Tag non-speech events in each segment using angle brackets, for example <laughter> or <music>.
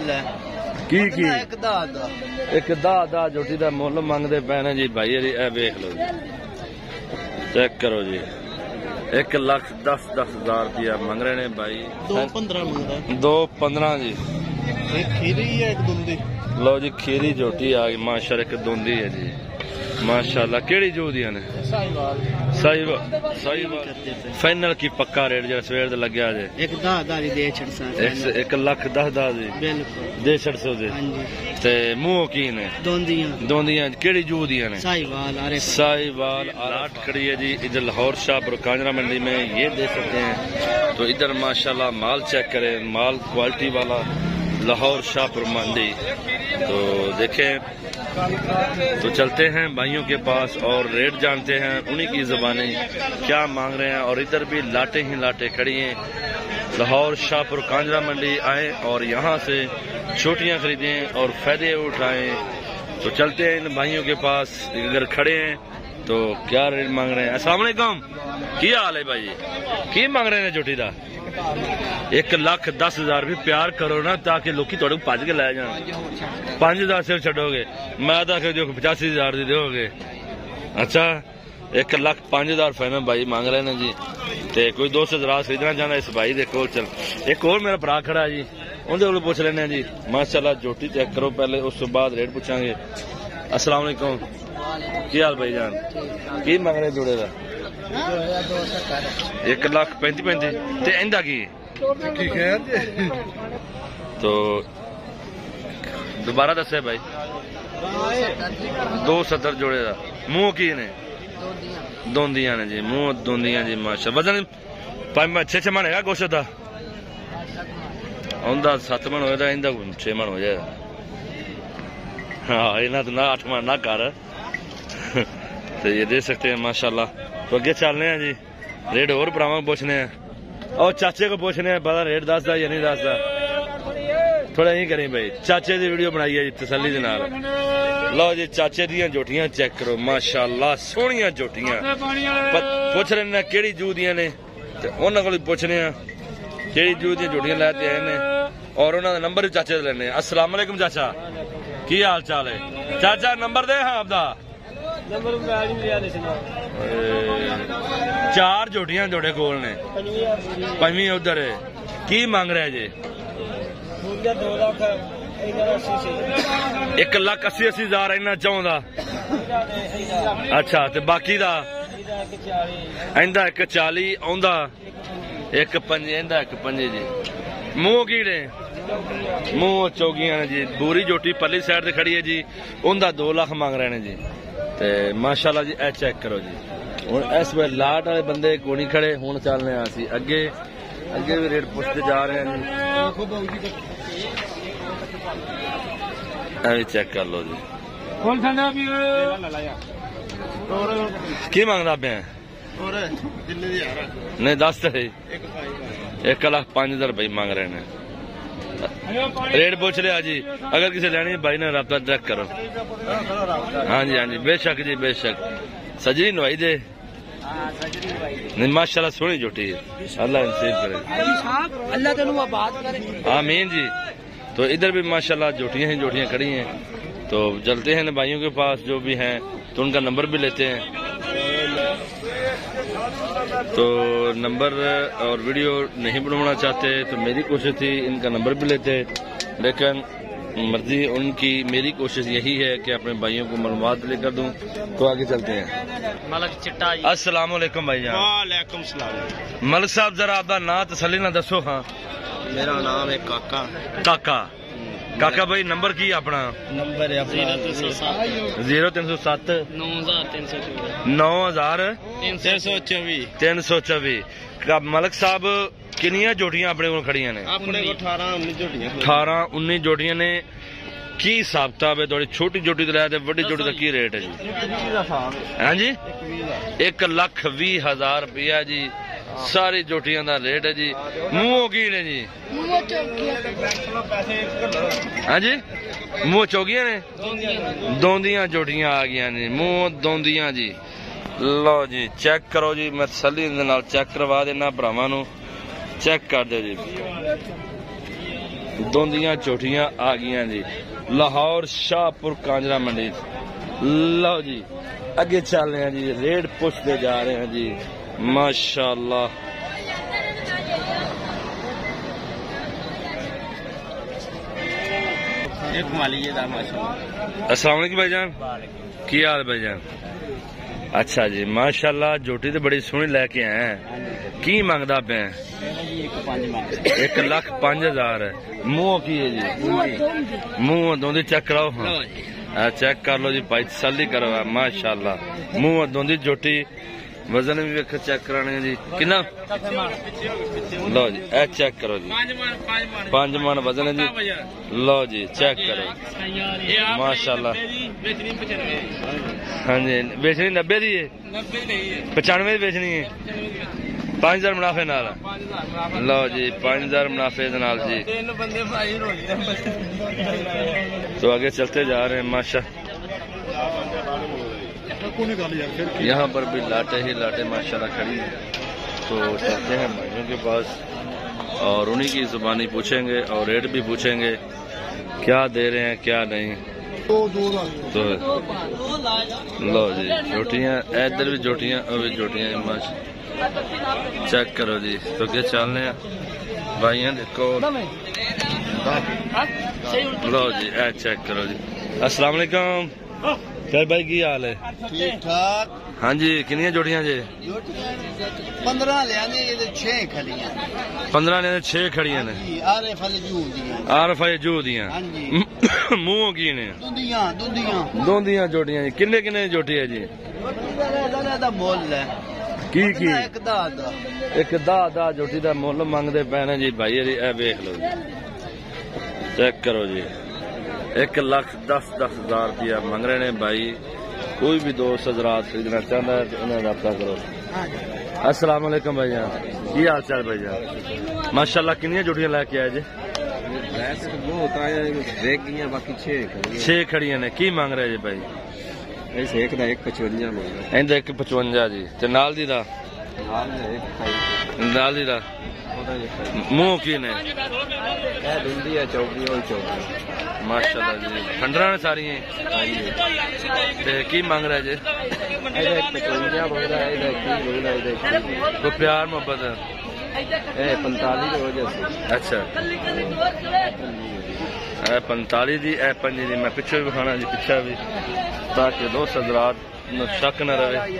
ਮੁੱਲ ਹੈ। ਕੀ ਕੀ? ਇੱਕ ਦਾ ਦਾ। ਇੱਕ ਦਾ ਦਾ ਜੋਟੀ ਦਾ ਮੁੱਲ ਮੰਗਦੇ ਪਏ ਨੇ ਜੀ ਭਾਈ ਇਹ ਵੇਖ ਲਓ ਜੀ। ਚੈੱਕ ਕਰੋ ਜੀ। 1 ਲੱਖ 10 ਦਸ ਹਜ਼ਾਰ ਰੁਪਇਆ ਮੰਗ ਰਹੇ ਨੇ ਭਾਈ। 215 ਮੰਗਦਾ। ਦੋ 15 ਜੀ। ਇੱਕ ਖੀਰੀ ਹੈ ਇੱਕ ਦੁੰਦੀ। ਲਓ ਜੀ ਖੀਰੀ ਜੋਟੀ ਆ ਗਈ ਮਾਸ਼ਾਅੱਲਾ ਇੱਕ ਦੋਂਦੀ ਹੈ ਜੀ। माशाल्लाह केड़ी जो दिया ने? साहिवाल साहिवाल फाइनल की पक्का रेट जरा सवेर दे लग गया जे एक 10 दा दी दे छड़ सा एक, एक लाख 10 दा दी बिल्कुल। दे छड़ सो दे। हाँ जी। ते मुँह की ने? दोंदियाँ। दोंदियाँ केड़ी जो दिया ने? साहिवाल अरे साहिवाल आराट खड़ी है जी इधर लाहौर शाहपुर कांजरा मंडी में ये दे सकते हैं। तो इधर माशाल्लाह माल चेक करें माल क्वालिटी वाला लाहौर शाहपुर मंडी। तो देखें तो चलते हैं भाइयों के पास और रेट जानते हैं, उन्हीं की जुबानी क्या मांग रहे हैं और इधर भी लाटे ही लाटे खड़ी हैं। लाहौर, शाहपुर, कांजरा मंडी आए और यहाँ से छोटियाँ खरीदें और फ़ायदे उठाएँ। तो चलते हैं इन भाइयों के पास अगर खड़े हैं तो क्या रेट मांग रहे हैं? वालेकुम। की हाल है भाई? की मांग रहे हैं झोटी ਦਾ 1 ਲੱਖ 10 ਹਜ਼ਾਰ ਵੀ ਪਿਆਰ ਕਰੋ ਨਾ ਤਾਂ ਕਿ ਲੋਕੀ ਤੁਹਾਡੇ ਕੋਲ ਭੱਜ ਕੇ ਲੈ ਜਾਣ। 5000 ਸਿਰ ਛੱਡੋਗੇ। ਮੈਂ ਤਾਂ ਕਿ ਜੋ 85000 ਦੀ ਦਿਓਗੇ। ਅੱਛਾ 1 ਲੱਖ 5000 ਫਾਈਨਲ ਭਾਈ ਮੰਗ ਰਹੇ ਨੇ ਜੀ। ਤੇ ਕੋਈ ਦੋਸਤ ਜਰਾ ਖਰੀਦਣਾ ਚਾਹੁੰਦਾ ਇਸ ਭਾਈ ਦੇ ਕੋਲ, ਚਲ। ਇੱਕ ਹੋਰ ਮੇਰਾ ਭਰਾ ਖੜਾ ਜੀ, ਉਹਦੇ ਕੋਲ ਪੁੱਛ ਲੈਣੇ ਆ ਜੀ। ਮਾਸ਼ਾਅੱਲਾ, ਜੋਟੀ ਚੈੱਕ ਕਰੋ ਪਹਿਲੇ, ਉਸ ਤੋਂ ਬਾਅਦ ਰੇਟ ਪੁੱਛਾਂਗੇ। ਅਸਲਾਮ ਵਾਲੇਕੁਮ ਕੀ ਹਾਲ ਭਾਈ ਜਾਨ? ਕੀ ਮੰਗ ਰਹੇ ਜੋੜੇ ਦਾ? एक लाख पैंती पैंती तो इंदा की? तो दोबारा दसे भाई। दो सत्तर जोड़े का मुँह की ने? दोंदिया ने जी मुँह दोंदिया जी माशा वज़न छे छे मन है गोश का उनका सत्त मन होगा इंदा छे मन हो जाए हाँ इन्हें तो ना आठ मन ना कर। <laughs> तो ये दे सकते हैं माशाल्लाह। तो अगे चलने जी। रेट और भराव पुछने और चाचे को पूछने पता रेट दसदा या नहीं दसदा? थोड़ा यही करें भाई। चाचे की वीडियो बनाई है जी तसली के लो जी, चाचे दिया जोटियाँ चेक करो। माशाल्लाह, सोहनिया जोटियाँ पूछ रहे केड़ी जू दिया ने? उन्होंने केड़ी जू दिया लैते आए ने? और उन्होंने नंबर भी चाचे लेने। असलामकुम चाचा। की हाल चाल है? चाचा, नंबर दे हाँ आपका ਚਾਰ ਜੋਟੀਆਂ ਤੁਹਾਡੇ ਕੋਲ ਨੇ। ਪੰਜਵੀਂ ਉਧਰ ਕੀ ਮੰਗ ਰਿਹਾ ਜੇ? 2 ਲੱਖ ਇੱਕ ਲੱਖ 80 80 ਹਜ਼ਾਰ ਇਹਨਾਂ ਚਾਹੁੰਦਾ। ਅੱਛਾ ਤੇ ਬਾਕੀ ਦਾ? ਇਹਦਾ 140 ਆਉਂਦਾ। ਇੱਕ ਪੰਜ ਇਹਦਾ ਇੱਕ ਪੰਜੇ ਜੀ। ਮੂੰਹ ਕੀੜੇ ਮੂੰਹ ਚੋਗੀਆਂ ਜੀ। ਬੂਰੀ ਜੋਟੀ ਪੱਲੀ ਸਾਈਡ ਤੇ ਖੜੀ ਹੈ ਜੀ। ਉਹਦਾ 2 ਲੱਖ ਮੰਗ ਰਹੇ ਨੇ ਜੀ। ਤੇ ਮਾਸ਼ਾਅੱਲਾ ਜੀ ਇਹ ਚੈੱਕ ਕਰੋ ਜੀ। ਹੁਣ ਇਸ ਵੇਲੇ ਲਾਟ ਵਾਲੇ ਬੰਦੇ ਕੋਣੀ ਖੜੇ ਹੁਣ ਚੱਲਨੇ ਆ ਸੀ ਅੱਗੇ। ਅੱਗੇ ਵੀ ਰੇਟ ਪੁੱਛਦੇ ਜਾ ਰਹੇ ਨੇ ਇਹ ਚੈੱਕ ਕਰ ਲਓ ਜੀ। ਕੋਲ ਠੰਡਾ ਵੀ ਕੀ ਮੰਗਦਾ ਪਿਆ? ਹੋਰ ਦਿੱਲੀ ਦੀ ਯਾਰ ਨਹੀਂ ਦੱਸ ਤੇ 1 ਲੱਖ 5000 ਰੁਪਏ ਮੰਗ ਰਹੇ ਨੇ। रेट पूछ लिया हाँ जी। अगर किसी लेनी भाई ने रबता चेक करो। हाँ जी हाँ जी। बेशक जी बेशक। सजरी नवाई दे। माशाला सोनी जुटी अल्लाह करे। अल्लाह तेन आमीन जी। तो इधर भी माशाल्लाह जोटियाँ ही जोटियाँ खड़ी हैं। तो चलते हैं भाइयों के पास जो भी हैं तो उनका नंबर भी लेते हैं। तो नंबर और वीडियो नहीं बनवाना चाहते तो मेरी कोशिश थी इनका नंबर भी लेते लेकिन मर्ज़ी उनकी मेरी कोशिश यही है कि अपने भाइयों को मालूमात लेकर दूँ तो आगे चलते हैं। मलक चिट्टा अस्सलाम वालेकुम भाईजान वालेकुम सलाम। मलिक साहब जरा आपका नाम तसली ना दसो हाँ। मेरा नाम है काका। ਕਾਕਾ ਕਾਕਾ ਭਾਈ ਨੰਬਰ ਕੀ ਆਪਣਾ? ਨੰਬਰ ਹੈ ਆਪਣਾ 0307 9324 9324 324 ਮਲਕ ਸਾਹਿਬ ਕਿੰਨੀਆਂ ਜੋਟੀਆਂ ਆਪਣੇ ਕੋਲ ਖੜੀਆਂ ਨੇ? ਆਪਣੇ ਕੋਲ 18 19 ਜੋਟੀਆਂ 18 19 ਜੋਟੀਆਂ ਨੇ। ਕੀ ਹਿਸਾਬ ਕਿਤਾਬ ਹੈ ਤੁਹਾਡੀ ਛੋਟੀ ਜੋਟੀ ਤੋਂ ਲੈ ਤੇ ਵੱਡੀ ਜੋਟੀ ਦਾ ਕੀ ਰੇਟ ਹੈ ਜੀ? ਹਾਂਜੀ 1 ਲੱਖ 20 ਹਜ਼ਾਰ ਰੁਪਇਆ ਜੀ। ਸਾਰੀ ਜੋਟੀਆਂ ਦਾ ਰੇਟ ਹੈ ਜੀ। ਮੂੰਹੋਂ ਕੀ ਨੇ ਜੀ? ਹਾਂਜੀ? ਮੂੰਹ ਚੋਗੀਆਂ ਨੇ? ਦੋਂਦੀਆਂ ਜੋਟੀਆਂ ਆ ਗਈਆਂ ਨੇ। ਮੂੰਹ ਦੋਂਦੀਆਂ ਜੀ। ਲਓ ਜੀ ਚੈੱਕ ਕਰੋ ਜੀ। ਮੈਂ ਤਸੱਲੀ ਦੇ ਨਾਲ ਚੈੱਕ ਕਰਵਾ ਦੇਣਾ ਭਰਾਵਾਂ ਨੂੰ। ਚੈੱਕ ਕਰ ਦਿਓ ਜੀ। ਦੋਂਦੀਆਂ ਝੋਟੀਆਂ ਆ ਗਈਆਂ ਜੀ। ਲਾਹੌਰ ਸ਼ਾਹਪੁਰ ਕਾਂਜਰਾ ਮੰਡੀ। ਲਓ ਜੀ ਅੱਗੇ ਚੱਲ ਰਹੇ ਹਾਂ ਜੀ। ਰੇਡ ਪੁੱਛਦੇ ਜਾ ਰਹੇ ਹਾਂ ਜੀ। माशाल्लाह। असलम भाईजान की हाल भाईजान अच्छा जी माशाल्लाह जोटी तो बड़ी सोहनी लेके आए की मंगदा पे एक लख पाँच हज़ार मुँह की है जी। मुँह दोंदी चेक कराओ। हाँ चेक कर लो जी भाई तसली करो। हाँ, माशाल्लाह। मुँह दोंदी जोटी वज़न भी वेख चेक कराने जी। कि लो जी, ए चेक करो जी। पाँच मन वज़न जी। लो जी चेक करो। माशाला हाँ जी, बेचनी नब्बे की पचानवे बेचनी है? पाँच हज़ार मुनाफे नाल। लो जी, पाँच हज़ार मुनाफे जी। तो आगे चलते जा रहे हैं माशा यहाँ पर भी लाटे ही लाटे माशाल्लाह खड़ी हैं। तो चलते हैं भाइयों के पास और उन्हीं की जुबानी पूछेंगे और रेट भी पूछेंगे क्या दे रहे हैं क्या नहीं। तो लो जी जोटियाँ इधर भी जोटियाँ और भी जोटियाँ माशा। चेक करो जी तो क्या चल रहे हैं? भाइयों देखो। लो जी ए चेक करो जी। अस्सलाम वालेकुम। ਚਲ ਬਾਈ ਕੀ ਹਾਲ ਹੈ? ਠੀਕ ਠਾਕ ਹਾਂਜੀ ਕਿੰਨੀਆਂ ਜੋੜੀਆਂ ਜੇ? ਜੋਟੀਆਂ 15 ਲਿਆਂਦੇ ਇਹਦੇ 6 ਖੜੀਆਂ 15 ਨੇ 6 ਖੜੀਆਂ ਨੇ। ਜੀ ਆਰੇ ਫਲ ਜੂ ਆਰਫ ਆਈ ਜੂ ਹਾਂਜੀ। ਮੂੰਹ ਕੀ ਨੇ? ਦੁੰਦੀਆਂ ਦੁੰਦੀਆਂ। ਦੋਂਦੀਆਂ ਜੋੜੀਆਂ ਜੀ। ਕਿੰਨੇ ਕਿੰਨੇ ਜੋਟੀਆਂ ਜੀ? ਮੁੱਲ ਇੱਕ ਦਾ ਦਾ। ਜੋਟੀ ਦਾ ਮੁੱਲ ਮੰਗਦੇ ਪੈਣੇ ਜੀ। ਭਾਈ ਇਹ ਵੇਖ ਲਓ ਚੈੱਕ ਕਰੋ ਜੀ। एक लाख दस दस हजार रुपया मंग रहे ने भाई कोई भी दोस्त हजरात खरीदना चाहता है तो उन्हें रबता करो अस्सलाम वालेकुम भाई जान की हाल चाल भाई जान माशाल्लाह किनिया जुटियां लेके आए जी छे खड़िया ने की मांग रहे जी भाई इस एक एक पचवंजा मांग एक पचवंजा जी ते नाल दी दा ਨਾਲ ਦੀ ਦਾ ਮੂੰਹ ਕੀ ਨੇ ਇਹ ਦੁੰਦੀ ਆ ਚੌਕੀ ਉਹ ਚੌਕੀ ਮਾਸ਼ਾਅੱਲਾ ਜੀ। ਖੰਡਰਾਂ ਨੇ ਸਾਰੀਆਂ ਹੀ। ਤੇ ਕੀ ਮੰਗ ਰਹੇ ਜੀ? ਇਹਦਾ ਇੱਕ 55 ਮੰਗਦਾ ਇਹਦਾ ਕੀ ਮੰਗਦਾ ਇਹਦਾ ਕੀ ਕੋਈ ਪਿਆਰ ਮੁਹੱਬਤ? ਇਹ 45 ਦੀ ਵਜ੍ਹਾ ਸੇ ਅੱਛਾ। ਇਹ 45 ਦੀ ਇਹ 5 ਦੀ ਮੈਂ ਪਿੱਛੇ ਵੀ ਵਿਖਾਣਾ ਜੀ ਪਿੱਛੇ ਵੀ। ਤਾਂ ਕਿ ਦੋਸਤ ਹਜ਼ਰਾਤ ਨੂੰ ਸ਼ੱਕ ਨਾ ਰਵੇ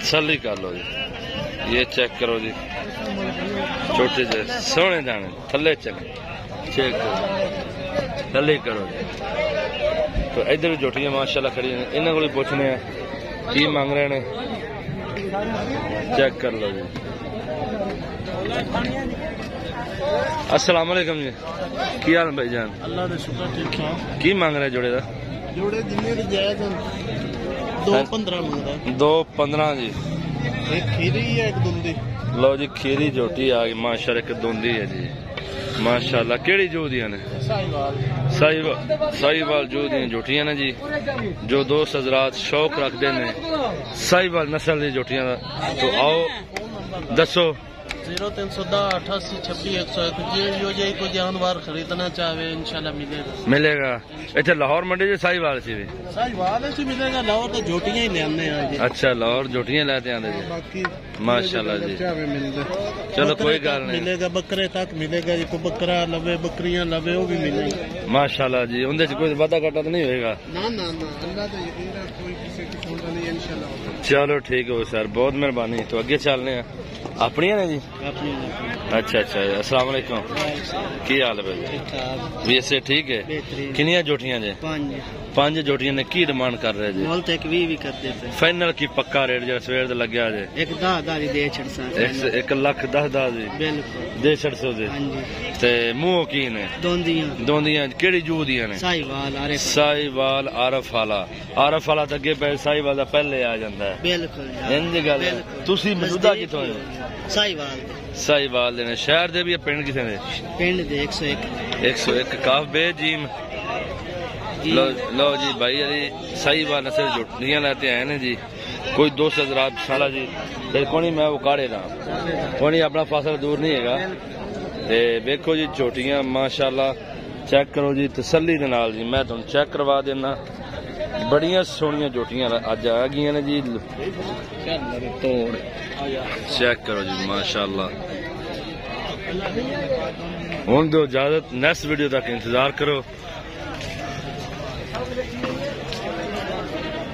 ਤਸੱਲੀ ਕਰ ਲਓ ਜੀ। ਇਹ ਚੈੱਕ ਕਰੋ ਜੀ। ਛੋਟੇ ਜਿਹੇ ਸੋਹਣੇ ਦਾਣੇ ਥੱਲੇ ਚਲੇ। चेक करो गल करो तो इधर भी जोटियां माशाल्लाह खड़ी ने इन्होंने को पूछने हैं की मांग रहे ने चेक कर लो जी अस्सलाम वालेकुम जी की हाल भाई जान अल्लाह का शुक्र ठीक है की मांग रहे जोड़े दा जोड़े जिन्ने भी जायज दो पंद्रह मांग रहे दो पंद्रह जी एक खीरी है एक दुंदी लो जी खीरी जोटी आ गई माशाल्लाह एक दुंदी है जी ਮਾਸ਼ਾਅੱਲਾ ਕਿਹੜੀ ਜੋ ਦੀਆਂ ਨੇ ਸਾਈਵਾਲ ਸਾਈਵਾਲ ਸਾਈਵਾਲ ਜੋ ਦੀਆਂ ਝੋਟੀਆਂ ਨੇ ਜੀ ਜੋ ਦੋਸਤ ਹਜ਼ਰਾਤ ਸ਼ੌਕ ਰੱਖਦੇ ਨੇ ਸਾਈਵਾਲ ਨਸਲ ਦੀ ਝੋਟੀਆਂ ਦਾ ਤੋਂ ਆਓ ਦੱਸੋ 0310 88 26 101 ਜੇ ਜੋ ਜੇ ਕੋਈ ਜਾਨਵਰ ਖਰੀਦਣਾ ਚਾਹਵੇ ਇਨਸ਼ਾਅੱਲਾ ਮਿਲੇਗਾ ਮਿਲੇਗਾ ਇੱਥੇ ਲਾਹੌਰ ਮੰਡੀ ਦੇ ਸਾਈਵਾਲ ਸੀ ਵੀ ਸਾਈਵਾਲ ਚ ਮਿਲੇਗਾ ਲਾਹੌਰ ਤਾਂ ਜੋਟੀਆਂ ਹੀ ਲਿਆਉਂਦੇ ਆ ਜੀ ਅੱਛਾ ਲਾਹੌਰ ਝੋਟੀਆਂ ਲੈ ਤੇ ਆਂਦੇ ਜੀ ਬਾਕੀ ਮਾਸ਼ਾਅੱਲਾ माशाल्लाह जी। चलो कोई गल नहीं। मिलेगा बकरे तक मिलेगा जी को बकरा लवे बकरियाँ लवे वो भी मिलेगी। माशाल्लाह जी उनदे च कोई वादा तो नहीं होएगा? ना ना ना अल्लाह तो यकीन है कोई किसी की नहीं इंशाल्लाह। चलो ठीक हो सर बहुत मेहरबानी। तो आगे चलने हैं। अपनी ने जी? अच्छा अच्छा अस्सलाम वालेकुम की हाल है भाई? वैसे ठीक। है? किनिया जोटियाँ जे? ਪੰਜ ਜੋਟੀਆਂ ਨੇ ਕੀ ਡਿਮਾਂਡ ਕਰ ਰਹੇ ਜੀ? ਮੋਲ ਤੱਕ ਵੀ ਵੀ ਕਰਦੇ ਪਏ। ਫਾਈਨਲ ਕੀ ਪੱਕਾ ਰੇਟ ਜਿਹੜਾ ਸਵੇਰ ਦਾ ਲੱਗਿਆ ਜੇ? ਇੱਕ ਦਾ ਦਾ ਦੀ ਦੇ ਛੜ ਸਾਂ ਇੱਕ ਇੱਕ ਲੱਖ ਦਸ ਦਾ? ਜੀ ਬਿਲਕੁਲ। ਦੇ ਛੜ ਸੌ ਦੇ ਹਾਂਜੀ। ਤੇ ਮੂੰਹ ਕੀ ਨੇ? ਦੋਂਦੀਆਂ। ਦੋਂਦੀਆਂ ਕਿਹੜੀ ਜੂ ਦੀਆਂ ਨੇ? ਸਾਈਵਾਲ ਆਰੇ ਸਾਈਵਾਲ ਆਰਫ। ਵਾਲਾ ਆਰਫ ਵਾਲਾ ਤਾਂ ਅੱਗੇ ਪੈ ਸਾਈਵਾਲ ਦਾ ਪਹਿਲੇ ਆ ਜਾਂਦਾ ਹੈ। ਬਿਲਕੁਲ ਇੰਜ ਗੱਲ। ਤੁਸੀਂ ਮੌਜੂਦਾ ਕਿੱਥੋਂ ਹੋ? ਸਾਈਵਾਲ। ਸਾਈਵਾਲ ਦੇ। ਨੇ। ਸ਼ਹਿਰ ਦੇ ਵੀ ਪਿੰਡ ਕਿਸੇ ਦੇ? ਪਿੰਡ ਦੇ 101 101 ਕਾਫ ਬੇ ਜੀਮ ਜੀ। ਲਓ ਲਓ ਜੀ ਭਾਈ ਅਲੀ ਸਾਈਵਾਲ ਨਸਲ ਜੁਟੀਆਂ ਲੈਤੇ ਆਏ ਨੇ ਜੀ। ਕੋਈ ਦੋਸਤ ਹਜ਼ਰਾਤ ਸਾਲਾ ਜੀ ਤੇ ਕੋਣੀ ਮੈਂ ਉਹ ਕਾੜੇ ਦਾ ਕੋਣੀ ਆਪਣਾ ਫਸਲ ਦੂਰ ਨਹੀਂ ਹੈਗਾ। ਤੇ ਵੇਖੋ ਜੀ ਝੋਟੀਆਂ, ਮਾਸ਼ਾਅੱਲਾ, ਚੈੱਕ ਕਰੋ ਜੀ, ਤਸੱਲੀ ਦੇ ਨਾਲ ਜੀ। ਮੈਂ ਤੁਹਾਨੂੰ ਚੈੱਕ ਕਰਵਾ ਦੇਣਾ ਬੜੀਆਂ ਸੋਹਣੀਆਂ ਜੋਟੀਆਂ ਅੱਜ ਆ ਗਈਆਂ ਨੇ ਜੀ। ਤੋੜ ਚੈੱਕ ਕਰੋ ਜੀ, ਮਾਸ਼ਾਅੱਲਾ। ਹੁਣ ਦਿਓ ਇਜਾਜ਼ਤ ਨੈਕਸਟ ਵੀਡੀਓ ਤੱਕ ਇੰਤਜ਼ਾਰ ਕਰੋ।